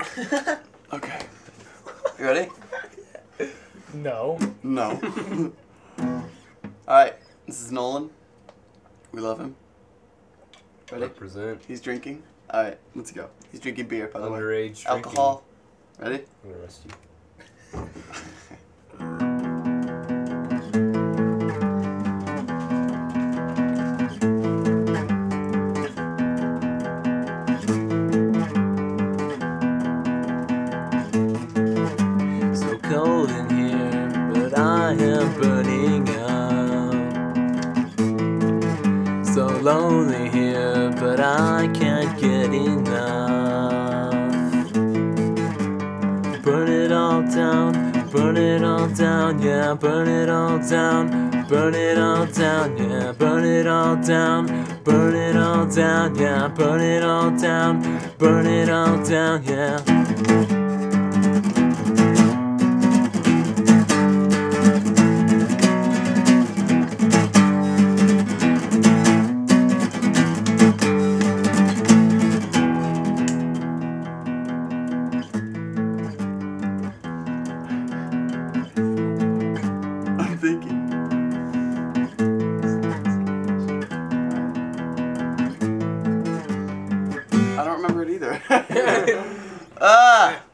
Okay. You ready? No. No. Alright, this is Nolan. We love him. Ready? Represent. He's drinking. Alright, let's go. He's drinking beer, by the way. Underage drinking. Alcohol. Ready? I'm gonna arrest you. I am burning up. So lonely here, but I can't get enough. Burn it all down, burn it all down, yeah, burn it all down, burn it all down, yeah, burn it all down, burn it all down, yeah, burn it all down, burn it all down, yeah. I don't remember it either. ah!